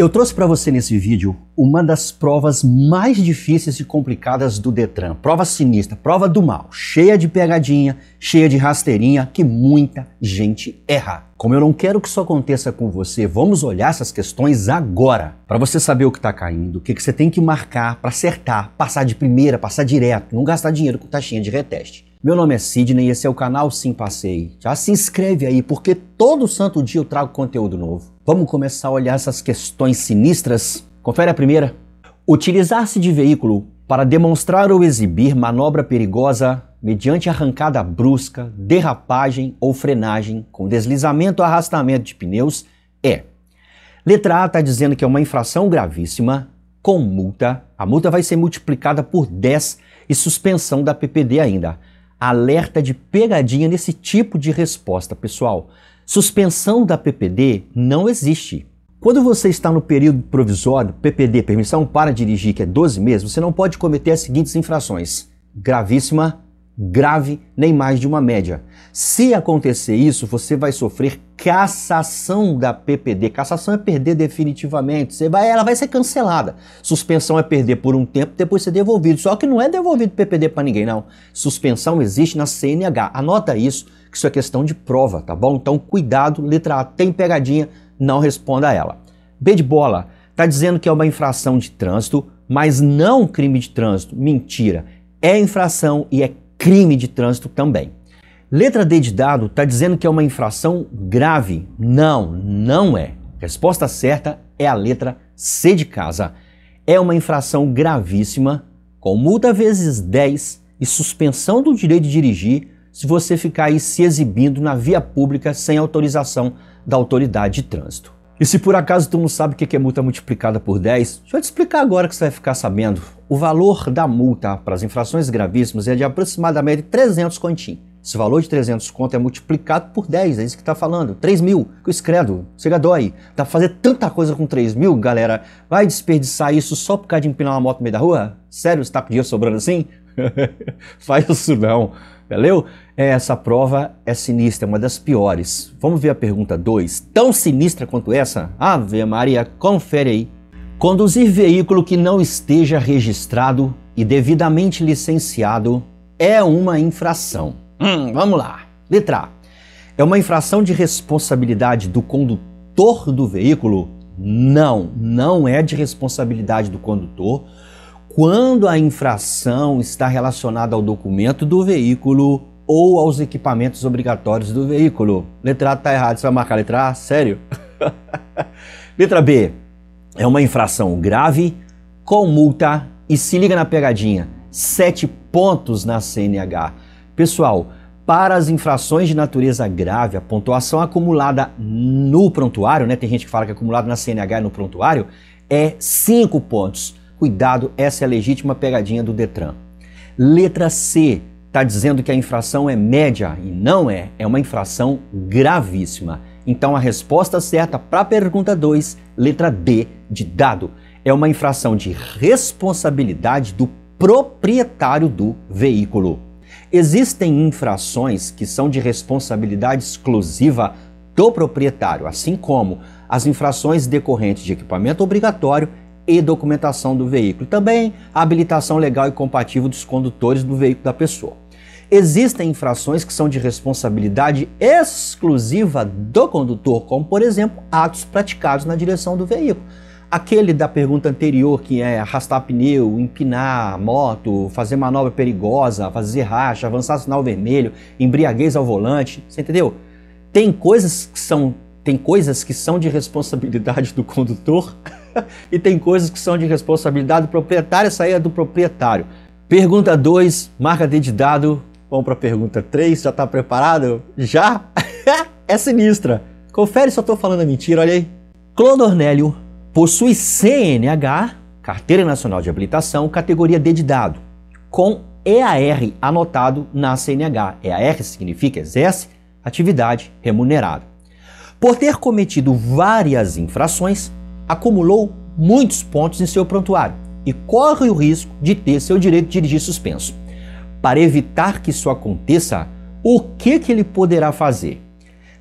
Eu trouxe para você nesse vídeo uma das provas mais difíceis e complicadas do Detran. Prova sinistra, prova do mal, cheia de pegadinha, cheia de rasteirinha, que muita gente erra. Como eu não quero que isso aconteça com você, vamos olhar essas questões agora, para você saber o que está caindo, o que, que você tem que marcar para acertar, passar de primeira, passar direto, não gastar dinheiro com taxinha de reteste. Meu nome é Sidney e esse é o canal Sim Passei. Já se inscreve aí, porque todo santo dia eu trago conteúdo novo. Vamos começar a olhar essas questões sinistras? Confere a primeira. Utilizar-se de veículo para demonstrar ou exibir manobra perigosa mediante arrancada brusca, derrapagem ou frenagem com deslizamento ou arrastamento de pneus é. Letra A está dizendo que é uma infração gravíssima, com multa. A multa vai ser multiplicada por 10 e suspensão da PPD ainda alerta de pegadinha nesse tipo de resposta, pessoal. Suspensão da PPD não existe. Quando você está no período provisório, PPD, permissão para dirigir, que é 12 meses, você não pode cometer as seguintes infrações: gravíssima, grave, nem mais de uma média. Se acontecer isso, você vai sofrer cassação da PPD. Cassação é perder definitivamente. Você vai, ela vai ser cancelada. Suspensão é perder por um tempo, depois ser devolvido. Só que não é devolvido PPD para ninguém, não. Suspensão existe na CNH. Anota isso, que isso é questão de prova, tá bom? Então, cuidado, letra A, tem pegadinha, não responda a ela. B de bola, tá dizendo que é uma infração de trânsito, mas não crime de trânsito. Mentira. É infração e é crime de trânsito também. Letra D de dado está dizendo que é uma infração grave. Não, não é. Resposta certa é a letra C de casa. É uma infração gravíssima, com multa vezes 10 e suspensão do direito de dirigir se você ficar aí se exibindo na via pública sem autorização da autoridade de trânsito. E se por acaso tu não sabe o que é multa multiplicada por 10, deixa eu te explicar agora que você vai ficar sabendo. O valor da multa para as infrações gravíssimas é de aproximadamente 300 continhos. Esse valor de 300 conto é multiplicado por 10, é isso que está falando. 3 mil, que isso credo, chega dói. Dá pra fazer tanta coisa com 3 mil, galera. Vai desperdiçar isso só por causa de empinar uma moto no meio da rua? Sério, você tá com dinheiro sobrando assim? Faz isso não, valeu? Essa prova é sinistra, é uma das piores. Vamos ver a pergunta 2. Tão sinistra quanto essa? Ave Maria, confere aí. Conduzir veículo que não esteja registrado e devidamente licenciado é uma infração. Hum, vamos lá. Letra A. É uma infração de responsabilidade do condutor do veículo? Não, não é de responsabilidade do condutor quando a infração está relacionada ao documento do veículo ou aos equipamentos obrigatórios do veículo. Letra A está errado, você vai marcar a letra A? Sério? letra B. É uma infração grave com multa e se liga na pegadinha. Sete pontos na CNH. Pessoal, para as infrações de natureza grave, a pontuação acumulada no prontuário, né? Tem gente que fala que acumulado na CNH é no prontuário, é 5 pontos. Cuidado, essa é a legítima pegadinha do Detran. Letra C está dizendo que a infração é média e não é, é uma infração gravíssima. Então a resposta certa para a pergunta 2, letra D de dado, é uma infração de responsabilidade do proprietário do veículo. Existem infrações que são de responsabilidade exclusiva do proprietário, assim como as infrações decorrentes de equipamento obrigatório e documentação do veículo. Também a habilitação legal e compatível dos condutores do veículo da pessoa. Existem infrações que são de responsabilidade exclusiva do condutor, como por exemplo atos praticados na direção do veículo. Aquele da pergunta anterior, que é arrastar pneu, empinar moto, fazer manobra perigosa, fazer racha, avançar sinal vermelho, embriaguez ao volante, você entendeu? Tem coisas que são, tem coisas que são de responsabilidade do condutor e tem coisas que são de responsabilidade do proprietário, essa aí é do proprietário. Pergunta 2, marca de dado. Vamos para a pergunta 3, já está preparado? Já? é sinistra. Confere se eu estou falando mentira, olha aí. Clodornélio possui CNH, Carteira Nacional de Habilitação, categoria D de dado, com EAR anotado na CNH. EAR significa exerce atividade remunerada. Por ter cometido várias infrações, acumulou muitos pontos em seu prontuário e corre o risco de ter seu direito de dirigir suspenso. Para evitar que isso aconteça, o que, que ele poderá fazer?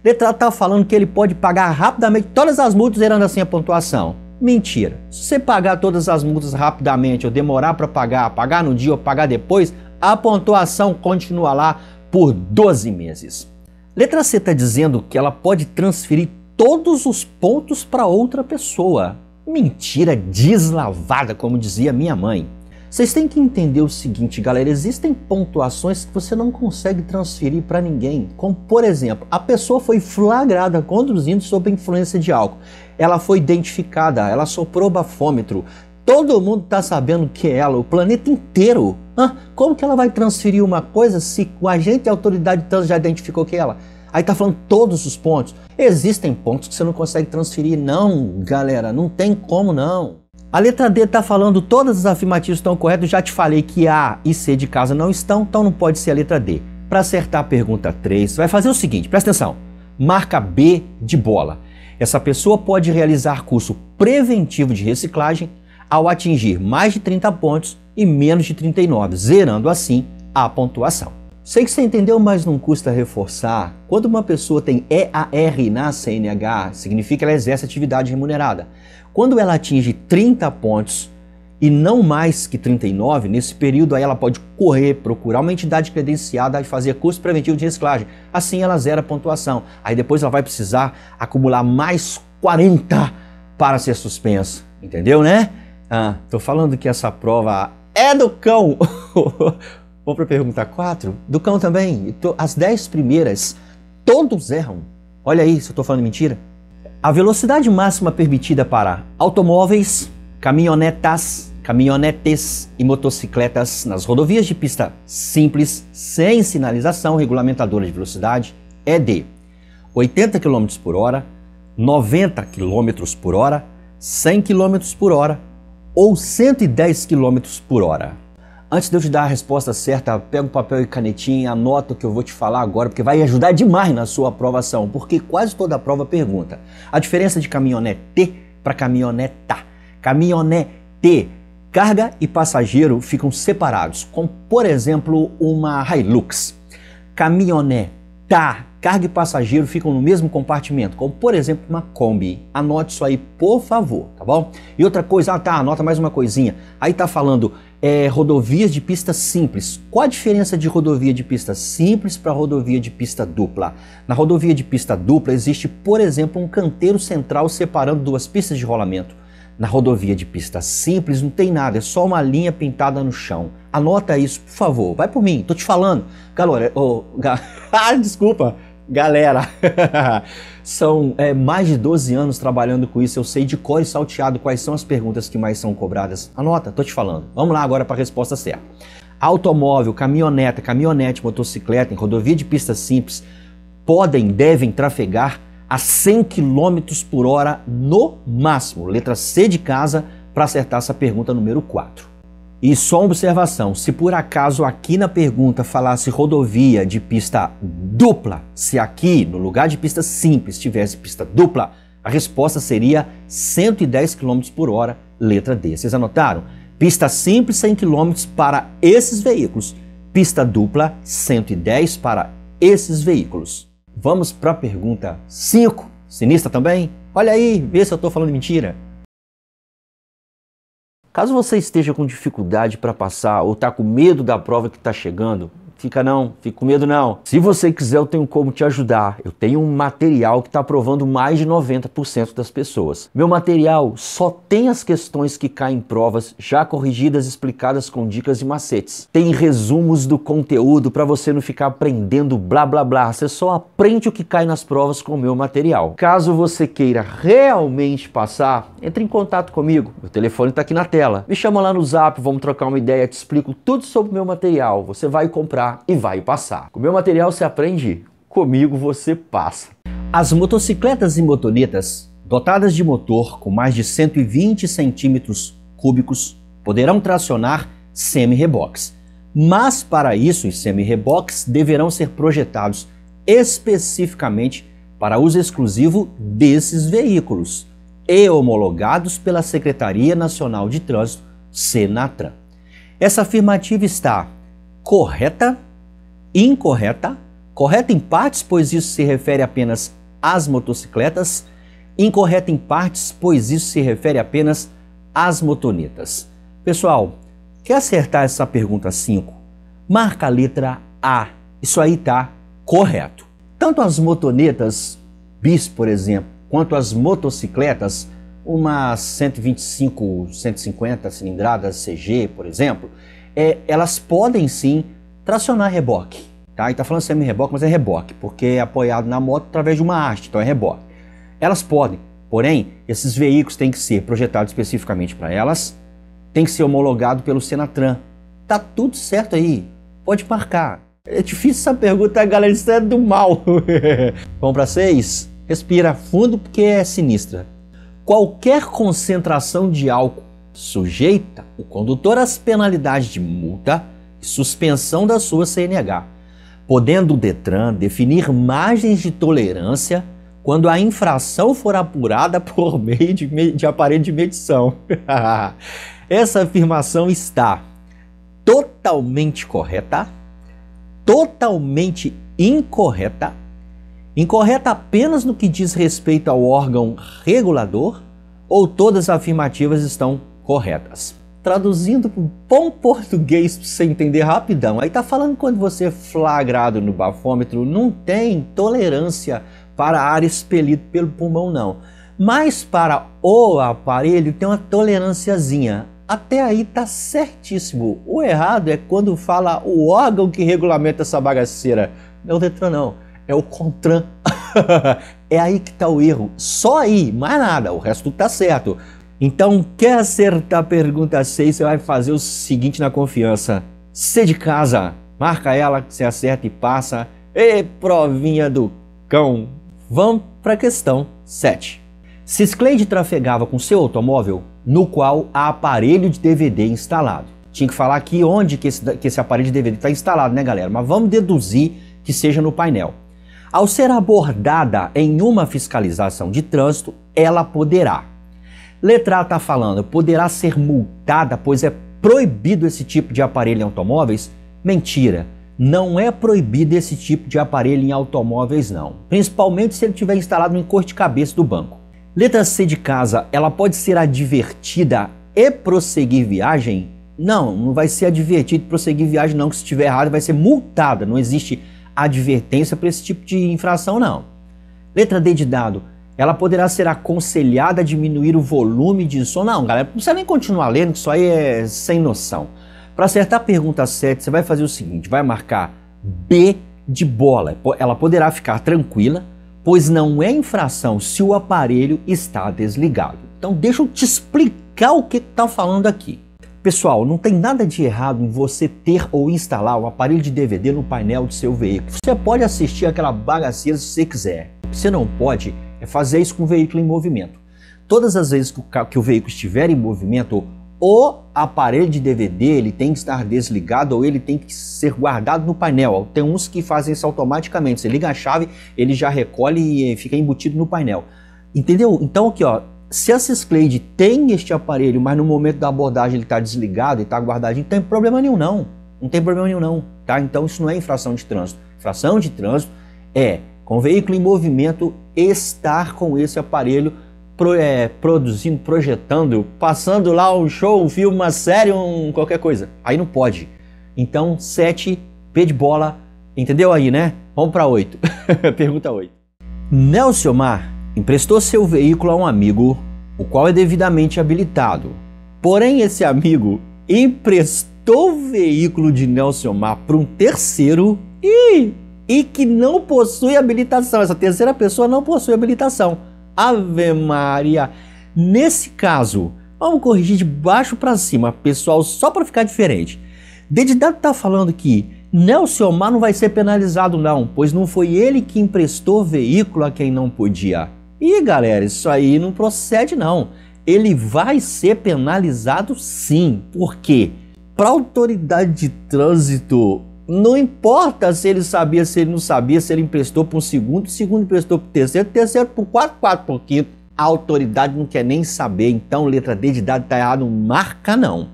Letra está falando que ele pode pagar rapidamente todas as multas zerando assim a pontuação. Mentira. Se você pagar todas as multas rapidamente ou demorar para pagar, pagar no dia ou pagar depois, a pontuação continua lá por 12 meses. Letra C está dizendo que ela pode transferir todos os pontos para outra pessoa. Mentira deslavada, como dizia minha mãe. Vocês têm que entender o seguinte, galera: existem pontuações que você não consegue transferir para ninguém. Como, por exemplo, a pessoa foi flagrada conduzindo sob influência de álcool. Ela foi identificada, ela soprou bafômetro. Todo mundo está sabendo que é ela, o planeta inteiro. Hã? Como que ela vai transferir uma coisa se o agente e a autoridade trans já identificou que é ela? Aí tá falando todos os pontos. Existem pontos que você não consegue transferir. Não, galera, não tem como não. A letra D está falando todas as afirmativas estão corretas. Já te falei que A e C de casa não estão, então não pode ser a letra D. Para acertar a pergunta 3, vai fazer o seguinte, presta atenção. Marca B de bola. Essa pessoa pode realizar curso preventivo de reciclagem ao atingir mais de 30 pontos e menos de 39, zerando assim a pontuação. Sei que você entendeu, mas não custa reforçar. Quando uma pessoa tem EAR na CNH, significa que ela exerce atividade remunerada. Quando ela atinge 30 pontos e não mais que 39, nesse período aí ela pode correr, procurar uma entidade credenciada e fazer curso preventivo de reciclagem. Assim ela zera a pontuação. Aí depois ela vai precisar acumular mais 40 para ser suspensa. Entendeu, né? Ah, tô falando que essa prova é do cão. Vamos para a pergunta 4. Do cão também. As 10 primeiras, todos erram. Olha aí, se eu estou falando mentira. A velocidade máxima permitida para automóveis, caminhonetas, caminhonetes e motocicletas nas rodovias de pista simples, sem sinalização regulamentadora de velocidade, é de 80 km por hora, 90 km por hora, 100 km por hora ou 110 km por hora. Antes de eu te dar a resposta certa, pega um papel e canetinha anota o que eu vou te falar agora, porque vai ajudar demais na sua aprovação, porque quase toda a prova pergunta a diferença de caminhonete para caminhoneta. Caminhonete, carga e passageiro ficam separados, como por exemplo uma Hilux. Caminhoneta, carga e passageiro ficam no mesmo compartimento, como por exemplo uma Kombi. Anote isso aí, por favor, tá bom? E outra coisa, ah tá, anota mais uma coisinha. Aí tá falando é, rodovias de pista simples. Qual a diferença de rodovia de pista simples para rodovia de pista dupla? Na rodovia de pista dupla existe, por exemplo, um canteiro central separando duas pistas de rolamento. Na rodovia de pista simples não tem nada, é só uma linha pintada no chão. Anota isso, por favor. Vai por mim, tô te falando. Galera, oh, ga... ah, desculpa galera. são é, mais de 12 anos trabalhando com isso, eu sei de cor e salteado quais são as perguntas que mais são cobradas. Anota, tô te falando. Vamos lá agora para a resposta certa. Automóvel, caminhoneta, caminhonete, motocicleta em rodovia de pista simples podem, devem trafegar a 100 km por hora no máximo. Letra C de casa para acertar essa pergunta número 4. E só uma observação: se por acaso aqui na pergunta falasse rodovia de pista dupla, se aqui no lugar de pista simples tivesse pista dupla, a resposta seria 110 km por hora, letra D. Vocês anotaram? Pista simples 100 km para esses veículos, pista dupla 110 para esses veículos. Vamos para a pergunta 5. Sinistra também? Olha aí, vê se eu estou falando mentira. Caso você esteja com dificuldade para passar ou está com medo da prova que está chegando, Fica não, fica com medo não. Se você quiser, eu tenho como te ajudar. Eu tenho um material que está aprovando mais de 90% das pessoas. Meu material só tem as questões que caem em provas, já corrigidas, explicadas com dicas e macetes. Tem resumos do conteúdo para você não ficar aprendendo blá blá blá. Você só aprende o que cai nas provas com o meu material. Caso você queira realmente passar, entre em contato comigo. Meu telefone está aqui na tela. Me chama lá no zap, vamos trocar uma ideia, te explico tudo sobre o meu material. Você vai comprar e vai passar. Com meu material você aprende, comigo você passa. As motocicletas e motonetas dotadas de motor com mais de 120 centímetros cúbicos poderão tracionar semi-reboques. Mas para isso, os semi-reboques deverão ser projetados especificamente para uso exclusivo desses veículos e homologados pela Secretaria Nacional de Trânsito, Senatran. Essa afirmativa está correta, incorreta, correta em partes, pois isso se refere apenas às motocicletas, Incorreta em partes, pois isso se refere apenas às motonetas. Pessoal, quer acertar essa pergunta 5? Marca a letra A. Isso aí tá correto. Tanto as motonetas bis, por exemplo, quanto as motocicletas, umas 125, 150 cilindradas CG, por exemplo, é, elas podem sim tracionar reboque. Tá? E tá falando semi-reboque, mas é reboque, porque é apoiado na moto através de uma haste, então é reboque. Elas podem, porém, esses veículos têm que ser projetados especificamente para elas, tem que ser homologado pelo Senatran. Tá tudo certo aí, pode marcar. É difícil essa pergunta, galera, isso é do mal. Vamos para seis? Respira fundo porque é sinistra. Qualquer concentração de álcool sujeita o condutor às penalidades de multa e suspensão da sua CNH, podendo o Detran definir margens de tolerância quando a infração for apurada por meio de, de aparelho de medição. Essa afirmação está totalmente correta, totalmente incorreta, incorreta apenas no que diz respeito ao órgão regulador ou todas as afirmativas estão corretas. Traduzindo para bom português para você entender rapidão, aí tá falando quando você é flagrado no bafômetro, não tem tolerância para ar expelido pelo pulmão não. Mas para o aparelho tem uma tolerânciazinha. Até aí tá certíssimo. O errado é quando fala o órgão que regulamenta essa bagaceira. Não é o Detran não, é o Contran. é aí que tá o erro. Só aí, mais nada, o resto tá certo. Então, quer acertar a pergunta 6, você vai fazer o seguinte na confiança. C de casa, marca ela você acerta e passa. E provinha do cão. Vamos para a questão 7. Ciscleide trafegava com seu automóvel no qual há aparelho de DVD instalado. Tinha que falar aqui onde que esse, que esse aparelho de DVD está instalado, né, galera? Mas vamos deduzir que seja no painel. Ao ser abordada em uma fiscalização de trânsito, ela poderá Letra A está falando, poderá ser multada, pois é proibido esse tipo de aparelho em automóveis? Mentira, não é proibido esse tipo de aparelho em automóveis não, principalmente se ele tiver instalado no encosto de cabeça do banco. Letra C de casa, ela pode ser advertida e prosseguir viagem? Não, não vai ser advertido prosseguir viagem não, que se estiver errado vai ser multada, não existe advertência para esse tipo de infração não. Letra D de dado, ela poderá ser aconselhada a diminuir o volume de som. Não, galera, não precisa nem continuar lendo, que isso aí é sem noção. Para acertar a pergunta 7, você vai fazer o seguinte: vai marcar B de bola. Ela poderá ficar tranquila, pois não é infração se o aparelho está desligado. Então, deixa eu te explicar o que está falando aqui. Pessoal, não tem nada de errado em você ter ou instalar o aparelho de DVD no painel do seu veículo. Você pode assistir aquela bagaceira se você quiser. Você não pode é fazer isso com o veículo em movimento. Todas as vezes que o, que o veículo estiver em movimento, o aparelho de DVD ele tem que estar desligado ou ele tem que ser guardado no painel. Tem uns que fazem isso automaticamente. Você liga a chave, ele já recolhe e fica embutido no painel. Entendeu? Então aqui, ó, se a Cisclade tem este aparelho, mas no momento da abordagem ele está desligado e está guardadinho, não tem problema nenhum não. Não tem problema nenhum não, tá? Então isso não é infração de trânsito. Infração de trânsito é com o veículo em movimento, estar com esse aparelho pro, é, produzindo, projetando, passando lá um show, um filme, uma série, um, qualquer coisa. Aí não pode. Então, 7, P de bola, entendeu aí, né? Vamos para 8. Pergunta 8. Nelson Mar emprestou seu veículo a um amigo, o qual é devidamente habilitado. Porém, esse amigo emprestou o veículo de Nelson Mar para um terceiro e e que não possui habilitação. Essa terceira pessoa não possui habilitação. Ave Maria. Nesse caso, vamos corrigir de baixo para cima, pessoal, só para ficar diferente. Dedidado está falando que Nelson Omar não vai ser penalizado não, pois não foi ele que emprestou veículo a quem não podia. E galera, isso aí não procede não. Ele vai ser penalizado sim. Por quê? Para a autoridade de trânsito não importa se ele sabia, se ele não sabia, se ele emprestou para um segundo, segundo emprestou para o terceiro, terceiro para o quarto, quarto para o quinto. A autoridade não quer nem saber, então letra D de dado está errado, marca não.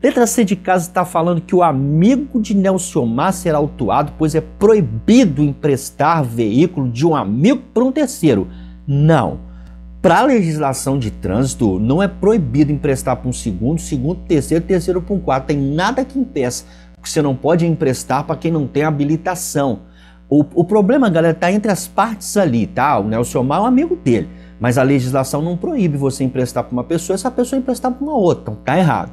Letra C de casa está falando que o amigo de Nelson Mar será autuado, pois é proibido emprestar veículo de um amigo para um terceiro. Não. para a legislação de trânsito, não é proibido emprestar para um segundo, segundo, terceiro, terceiro para um quarto. Tem nada que impeça. Que você não pode emprestar para quem não tem habilitação. O, o problema, galera, está entre as partes ali, tá? O Nelson Mar é um amigo dele. Mas a legislação não proíbe você emprestar para uma pessoa, essa pessoa emprestar para uma outra. Então tá errado.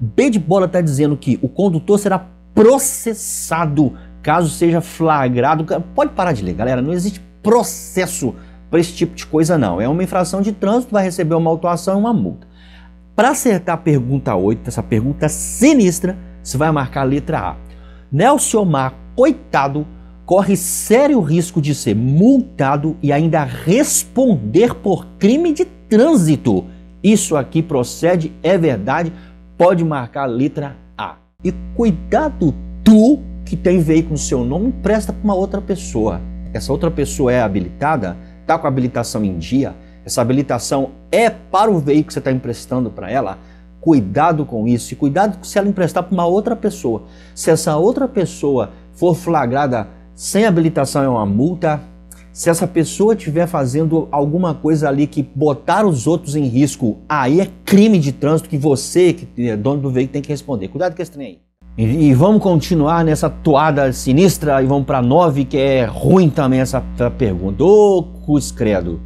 B de bola está dizendo que o condutor será processado caso seja flagrado. Pode parar de ler, galera. Não existe processo para esse tipo de coisa, não. É uma infração de trânsito, vai receber uma autuação e uma multa. Para acertar a pergunta 8, essa pergunta sinistra, você vai marcar a letra A. Nelson Mar, coitado, corre sério risco de ser multado e ainda responder por crime de trânsito. Isso aqui procede, é verdade, pode marcar a letra A. E cuidado tu que tem veículo no seu nome, empresta para uma outra pessoa. Essa outra pessoa é habilitada, está com a habilitação em dia, essa habilitação é para o veículo que você está emprestando para ela, cuidado com isso e cuidado se ela emprestar para uma outra pessoa. Se essa outra pessoa for flagrada sem habilitação é uma multa. Se essa pessoa estiver fazendo alguma coisa ali que botar os outros em risco, aí é crime de trânsito que você, que é dono do veículo, tem que responder. Cuidado com esse trem aí. E, e vamos continuar nessa toada sinistra e vamos para 9, que é ruim também essa, pergunta. Ô, cruz credo.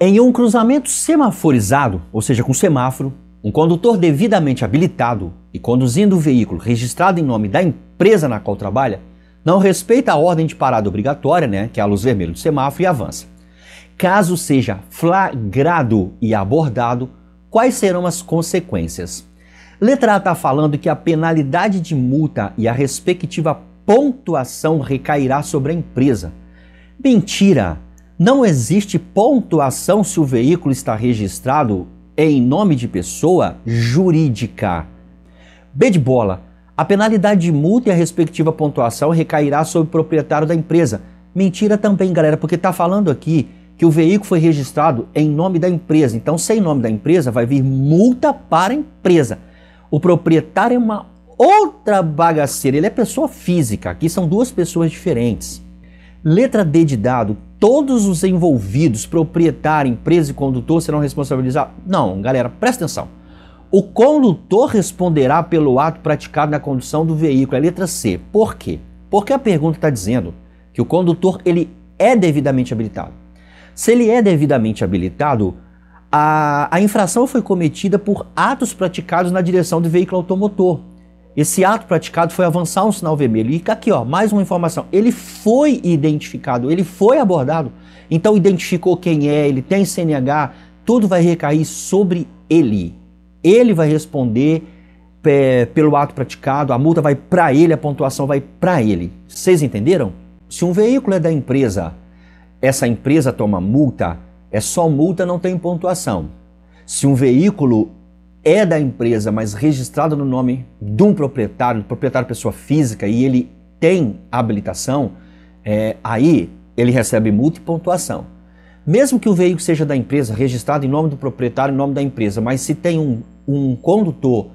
Em um cruzamento semaforizado, ou seja, com semáforo, um condutor devidamente habilitado e conduzindo o veículo registrado em nome da empresa na qual trabalha não respeita a ordem de parada obrigatória, né, que é a luz vermelha do semáforo, e avança. Caso seja flagrado e abordado, quais serão as consequências? Letra A está falando que a penalidade de multa e a respectiva pontuação recairá sobre a empresa. Mentira! Não existe pontuação se o veículo está registrado em nome de pessoa jurídica. B de bola. A penalidade de multa e a respectiva pontuação recairá sobre o proprietário da empresa. Mentira também, galera, porque está falando aqui que o veículo foi registrado em nome da empresa. Então, sem nome da empresa, vai vir multa para a empresa. O proprietário é uma outra bagaceira, ele é pessoa física. Aqui são duas pessoas diferentes. Letra D de dado: todos os envolvidos, proprietário, empresa e condutor, serão responsabilizados? Não, galera, presta atenção. O condutor responderá pelo ato praticado na condução do veículo. É letra C. Por quê? Porque a pergunta está dizendo que o condutor ele é devidamente habilitado. Se ele é devidamente habilitado, a, a infração foi cometida por atos praticados na direção do veículo automotor. Esse ato praticado foi avançar um sinal vermelho. E aqui, ó, mais uma informação. Ele foi identificado, ele foi abordado. Então identificou quem é, ele tem CNH, tudo vai recair sobre ele ele vai responder é, pelo ato praticado, a multa vai para ele, a pontuação vai para ele. Vocês entenderam? Se um veículo é da empresa, essa empresa toma multa, é só multa, não tem pontuação. Se um veículo é da empresa, mas registrado no nome de um proprietário, proprietário pessoa física, e ele tem habilitação, é, aí ele recebe multa e pontuação. Mesmo que o veículo seja da empresa, registrado em nome do proprietário, em nome da empresa, mas se tem um, um condutor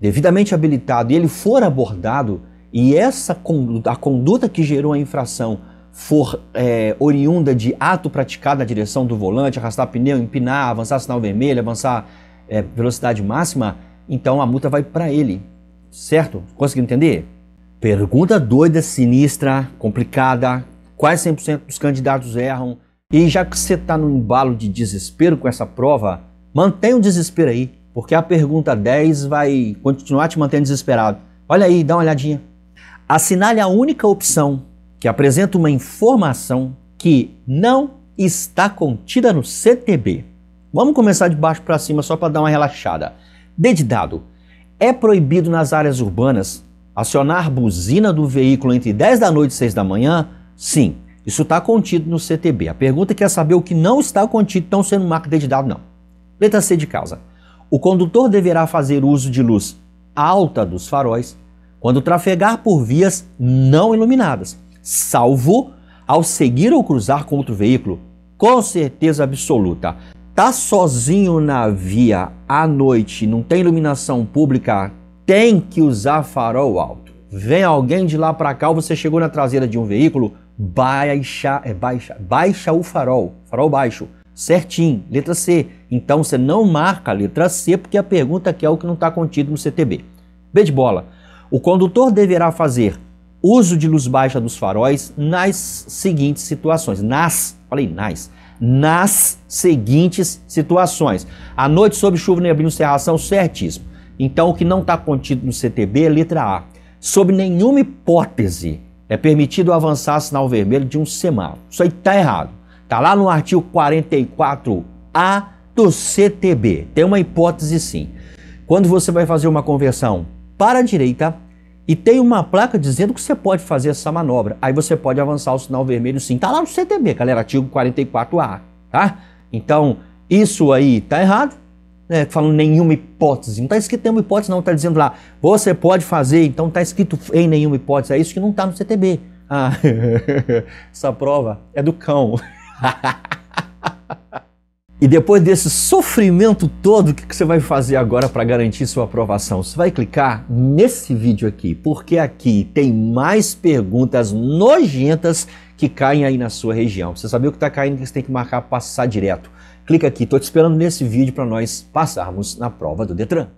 devidamente habilitado e ele for abordado e essa conduta, a conduta que gerou a infração for é, oriunda de ato praticado na direção do volante, arrastar pneu, empinar, avançar sinal vermelho, avançar é, velocidade máxima, então a multa vai para ele, certo? Conseguiu entender? Pergunta doida, sinistra, complicada. Quase 100% dos candidatos erram. E já que você está no embalo de desespero com essa prova, mantenha o desespero aí porque a pergunta 10 vai continuar te mantendo desesperado. Olha aí, dá uma olhadinha. Assinale a única opção que apresenta uma informação que não está contida no CTB. Vamos começar de baixo para cima só para dar uma relaxada. Dedidado. É proibido nas áreas urbanas acionar buzina do veículo entre 10 da noite e 6 da manhã? Sim, isso está contido no CTB. A pergunta quer saber o que não está contido, então sendo marca dedidado, não. Letra C de causa. O condutor deverá fazer uso de luz alta dos faróis quando trafegar por vias não iluminadas, salvo ao seguir ou cruzar com outro veículo. Com certeza absoluta. Tá sozinho na via à noite, não tem iluminação pública, tem que usar farol alto. Vem alguém de lá para cá, ou você chegou na traseira de um veículo, baixa, é baixa, baixa o farol, farol baixo certinho. Letra C. Então você não marca a letra C porque a pergunta quer o que não está contido no CTB. B de bola. O condutor deverá fazer uso de luz baixa dos faróis nas seguintes situações. Nas, falei nas, nas seguintes situações. À noite, sob chuva, neblina, cerração, certíssimo. Então, o que não está contido no CTB é letra A. Sob nenhuma hipótese é permitido avançar sinal vermelho de um semáforo. Isso aí está errado. Está lá no artigo 44A do CTB. Tem uma hipótese sim. Quando você vai fazer uma conversão para a direita e tem uma placa dizendo que você pode fazer essa manobra, aí você pode avançar o sinal vermelho sim. Está lá no CTB, galera, artigo 44A, tá? Então, isso aí está errado né, falando nenhuma hipótese. Não está escrito nenhuma hipótese, não. Está dizendo lá, você pode fazer, então está escrito em nenhuma hipótese. É isso que não está no CTB. Ah, essa prova é do cão. E depois desse sofrimento todo, o que você vai fazer agora para garantir sua aprovação? Você vai clicar nesse vídeo aqui, porque aqui tem mais perguntas nojentas que caem aí na sua região. Você sabia o que está caindo que você tem que marcar passar direto. Clica aqui, estou te esperando nesse vídeo para nós passarmos na prova do Detran.